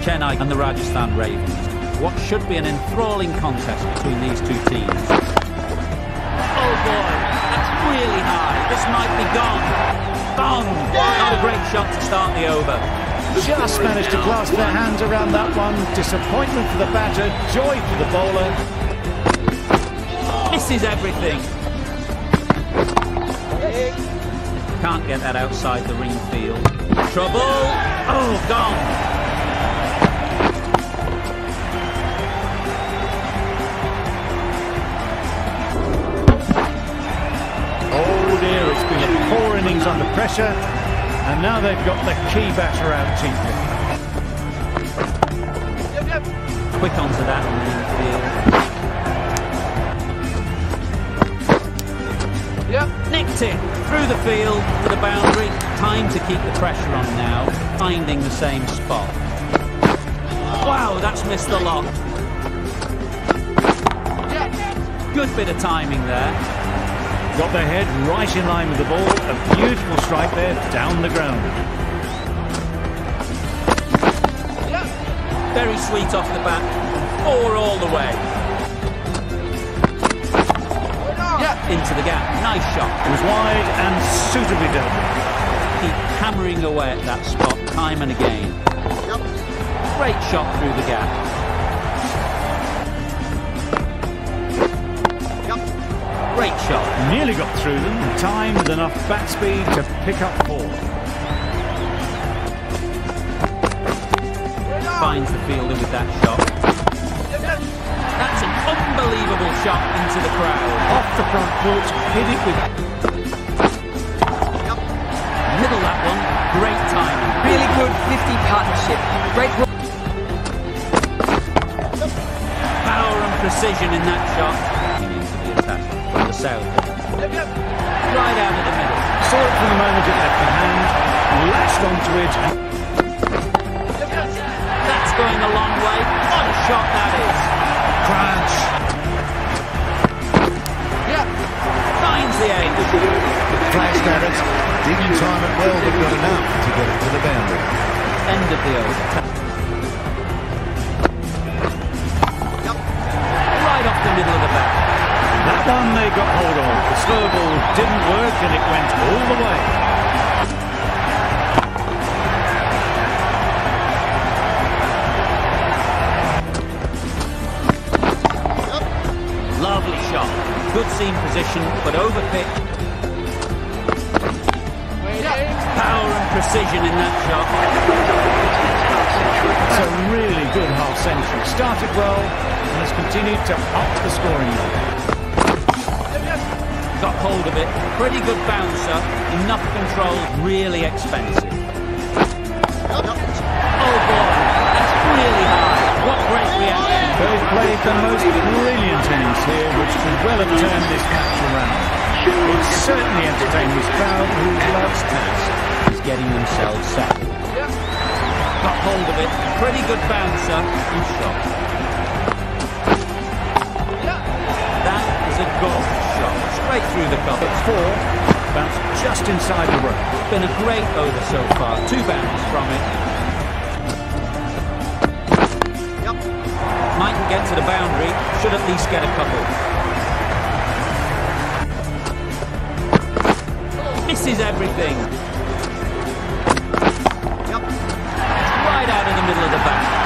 Chennai and the Rajasthan Royals. What should be an enthralling contest between these two teams. Oh boy, that's really high. This might be gone. Gone. Not a great shot to start the over. Just managed to clasp their hands around that one. Disappointment for the batter, joy for the bowler. Misses everything. Can't get that outside the ring field. Trouble. Oh, gone. Pressure, and now they've got the key batter out cheaply. Quick onto that on the field. Yep. Nicked it through the field for the boundary. Time to keep the pressure on now, finding the same spot. Wow, that's missed the lot. Good bit of timing there. Got their head right in line with the ball. A beautiful strike there, down the ground. Very sweet off the bat. Four all the way. Into the gap. Nice shot. It was wide and suitably delivered. Keep hammering away at that spot time and again. Great shot through the gap. Nearly got through them, time with enough bat speed to pick up four. Finds the fielder with that shot. That's an unbelievable shot into the crowd. Off the front porch, hit it with Middle that one. Great timing. Really good 50 partnership. Great work. Power and precision in that shot. Into the attack from the south. Right out of the middle. saw it from the moment it left the hand, lashed onto it, That's going a long way. What a shot that is. crunch. Finds the edge. Flash at it. Didn't time it well, but got enough to get it to the boundary. End of the over. That one they got hold of. The slow ball didn't work and it went all the way. Lovely shot. Good seam position, but over pitch. Power and precision in that shot. It's a really good half century. Started well and has continued to up the scoring level. Got hold of it. Pretty good bouncer. Enough control. Really expensive. Oh boy, that's really high. What great reaction. They've played the most brilliant innings here, which could well have turned this match around. It certainly entertained this crowd who loves tennis. He's getting themselves settled. Got hold of it. Pretty good bouncer. And shot. That is a shot. Straight through the cover. Four, bounced just inside the rope. Been a great over so far. Two bounds from it. Yep. Mightn't get to the boundary. Should at least get a couple. Misses everything. Yep. Right out of the middle of the bat.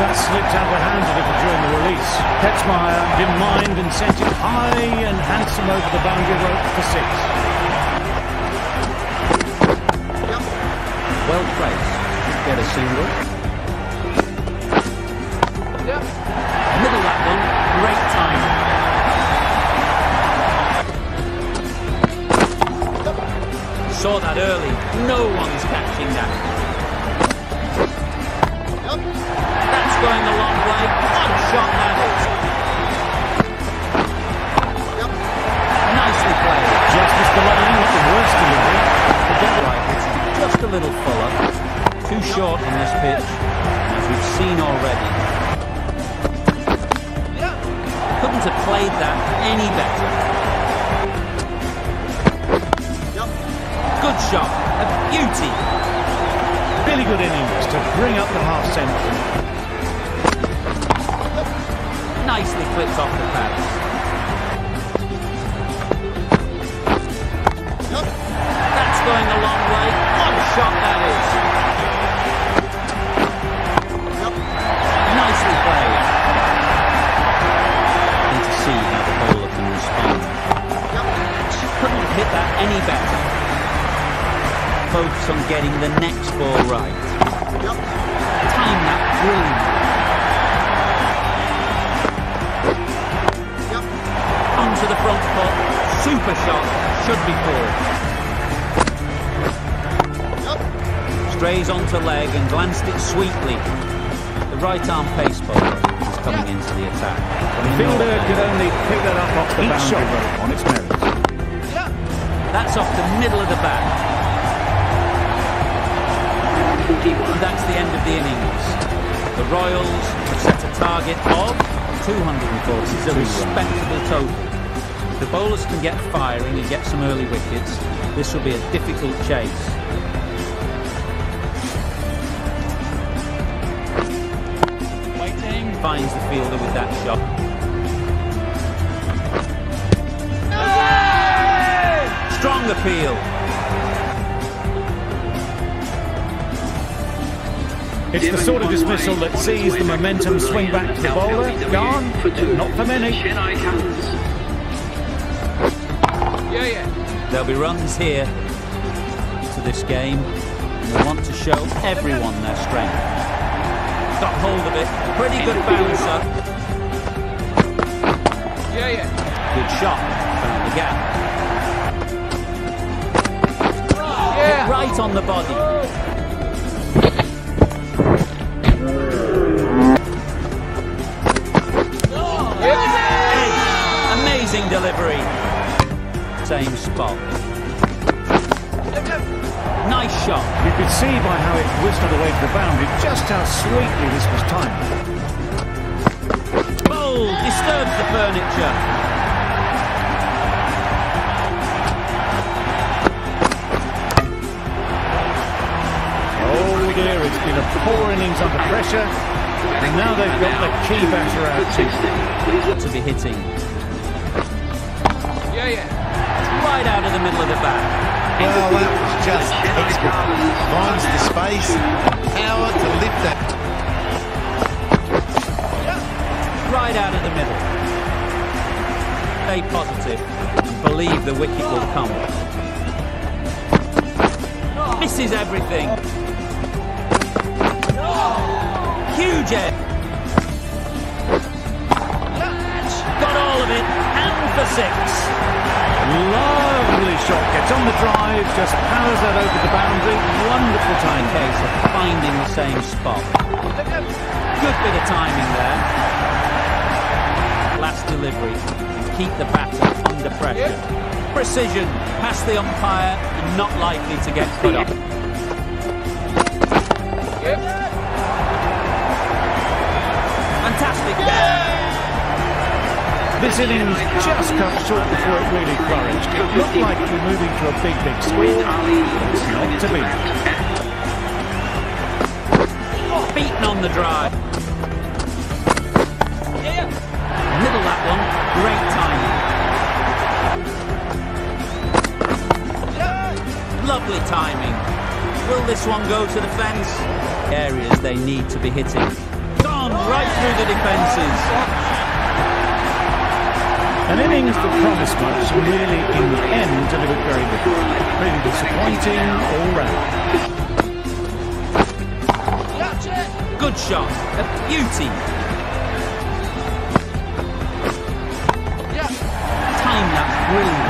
That slipped out of the hands a little during the release. Hetmyer didn't mind and sent it high and handsome over the boundary rope for six. Well placed. Get a single. Middle that one. Great timing. Saw that early. No one's catching that. Shot that is. Nicely played. Just missed the line, not the worst delivery. Together right, it's just a little fuller. Too short on this pitch, as we've seen already. Couldn't have played that any better. Good shot, a beauty. really good innings to bring up the half century. Nicely clipped off the pads. That's going a long way. What a shot that is. Nicely played. Need to see how the bowler can respond. Couldn't hit that any better. Focus on getting the next ball right. Time that brilliantly. Onto the front foot. Super shot. Should be four. Strays onto leg and glanced it sweetly. The right arm pace bowler is coming into the attack. The fielder could only pick that up off the Each boundary shot. on its merits. That's off the middle of the bat. That's the end of the innings. The Royals have set a target of 240. This is a respectable total. If the bowlers can get firing and get some early wickets, this will be a difficult chase. Waiting. Finds the fielder with that shot. Strong appeal. It's the sort of dismissal that sees the momentum swing back to the bowler. Gone, but not for many. There'll be runs here to this game. And they want to show everyone their strength. Got hold of it. Pretty good bouncer. Good shot. Found the gap. Hit Right on the body. Same spot. Nice shot. You could see by how it whistled away to the boundary just how sweetly this was timed. Bold. Disturbs the furniture. Oh dear, it's been a poor innings under pressure. And now they've got the key batter out too. to be hitting. Yeah, yeah. Right out of the middle of the back. Well, that was just textbook. Finds the space, power to lift that. Right out of the middle. Stay positive and believe the wicket will come. Misses everything. Huge edge. Got all of it. For six. Lovely shot, gets on the drive, just powers that over the boundary. Wonderful time. case of finding the same spot. Good bit of timing there. Last delivery. Keep the batter under pressure. Precision past the umpire not likely to get put up. Fantastic. This innings just cut short before it really flourished. It looked like we were moving to a big, big swing. It's not to be. Beaten on the drive. Middle that one. Great timing. Lovely timing. Will this one go to the fence? Areas they need to be hitting. Gone right through the defences. An innings that promised much really, in the end, delivered very little. Really disappointing all round. Good shot. A beauty. Time that brilliant.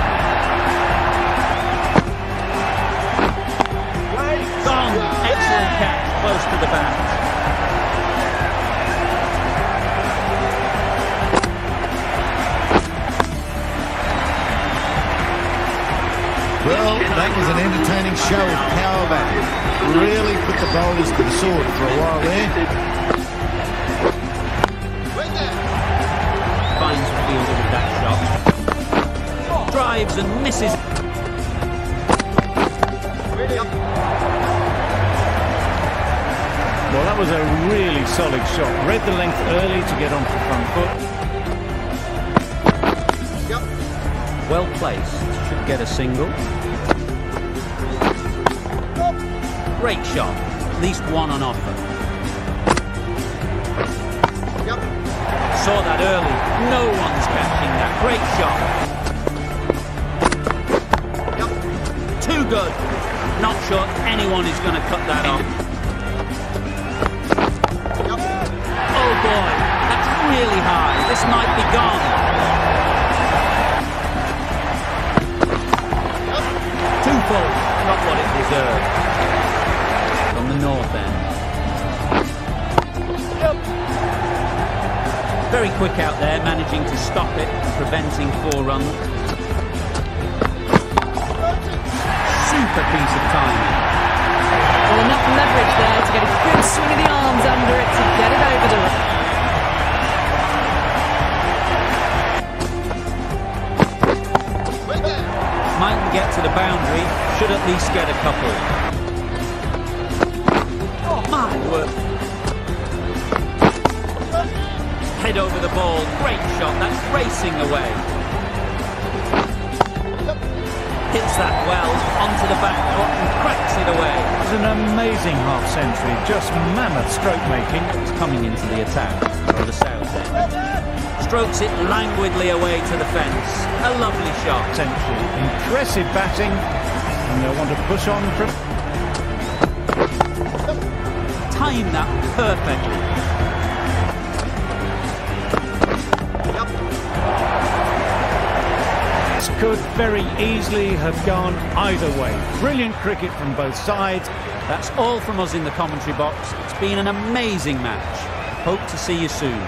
Really put the bowlers to the sword for a while there. Finds the fielder with that shot. Drives and misses. Well, that was a really solid shot. Read the length early to get onto the front foot. Well placed. Should get a single. Great shot. At least one on offer. Saw that early. No one's catching that. Great shot. Too good. Not sure anyone is going to cut that off. Oh boy, that's really high. This might be gone. Very quick out there, managing to stop it, and preventing four runs. Super piece of timing. Well, enough leverage there to get a good swing of the arms under it to get it over the. Mightn't get to the boundary, should at least get a couple. Over the ball, great shot, that's racing away. Hits that well, onto the back foot and cracks it away. It's an amazing half century, just mammoth stroke making. It's coming into the attack, or the south end. Strokes it languidly away to the fence. A lovely shot. Century. Impressive batting, and they'll want to push on from. Time that perfectly. This could very easily have gone either way. Brilliant cricket from both sides. That's all from us in the commentary box. It's been an amazing match. Hope to see you soon.